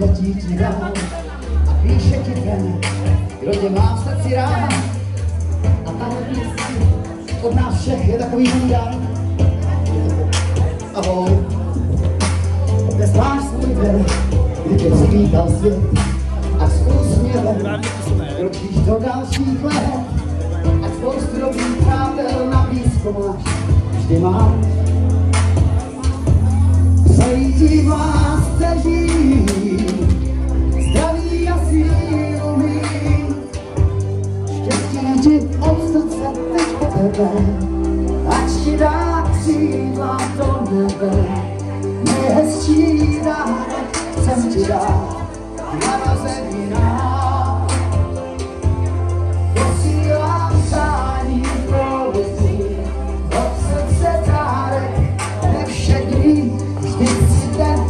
letí ti dál píše ti ten, kdo tě má v srdci rád. A tahle písně od nás všech je takový dar. Ahoj, dnes máš svůj den, kdy tě přivítal svět a s úsměvem kročíš do dalších let. A spoustu dobrých přátel na blízko máš, vždy máš. Tebe, ať ti dá křídla do nebe. Nejhezčí dárek jsem ti dal, narozeninám. Posílám přání pro lidi, od srdce dárek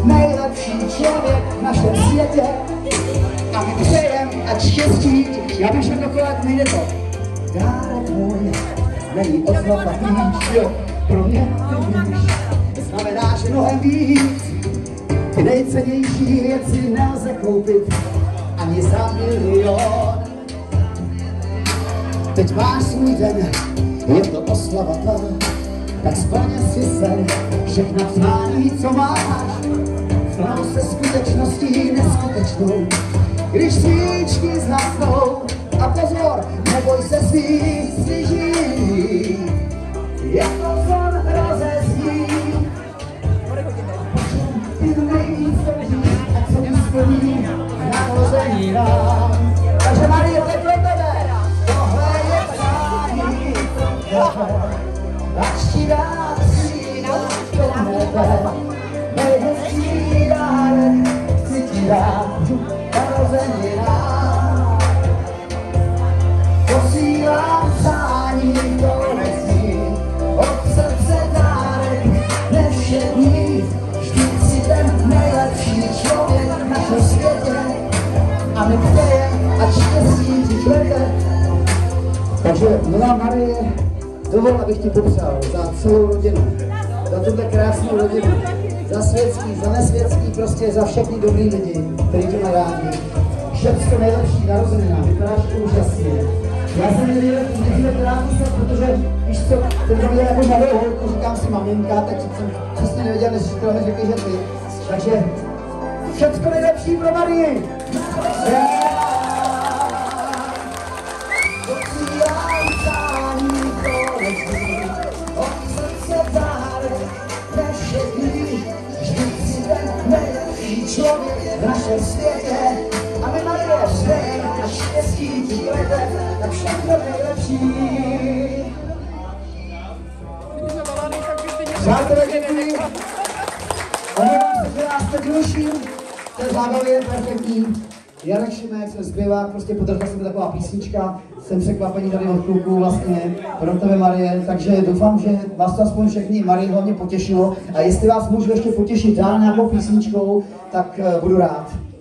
nejlepší člověk světě. A my přejem, já bych řekl nejde to. Dárek můj, není oslova víš, jo, pro mě ty víš, znamenáš mnohem víc. Ty nejcennější věci nelze koupit ani za milion. Teď máš svůj den, je to oslava tvá, tak splně si se všechna přání, co máš. Stanou se skutečností neskutečnou, když svíčky zhasnou. A pozor, neboj se svých slyží, jako zvon rozezní. Ty nejvíc drží, ať se mi splní narozeninám. Takže Marie, to je pro tebe, tohle je přání. Ať ti dá sílu do nebe, nejhezčí dárek chci ti dát narozeninám. Takže, milá Marie, dovol, abych ti popřál za celou rodinu, za tuhle krásnou rodinu, za světský, za nesvětský, prostě za všechny dobrý lidi, kteří tě mají rádi. Všecko nejlepší narozenina, vypadáš úžasně. Já jsem nevěděl, nejdříve krátce se, protože víš co, jsem to viděl jako mladou holku, říkám si maminka, tak jsem přesně nevěděl, než to řekli, že ty. Takže všecko nejlepší pro Marii. Posílám našem světě. A my Marie přejeme a štěstí kvete, tak všechno nejlepší. Přátelé, děkuji. Omlouvám se, že vás tak ruším, ten zábavě je perfektní. Jarek jsem zpěvák, prostě potrhla se mi taková písnička, jsem překvapený tady od kluků vlastně, pro tebe Marie, takže doufám, že vás to aspoň všechny Marie hlavně potěšilo. A jestli vás můžu ještě potěšit dál nějakou písničkou, tak eh, budu rád.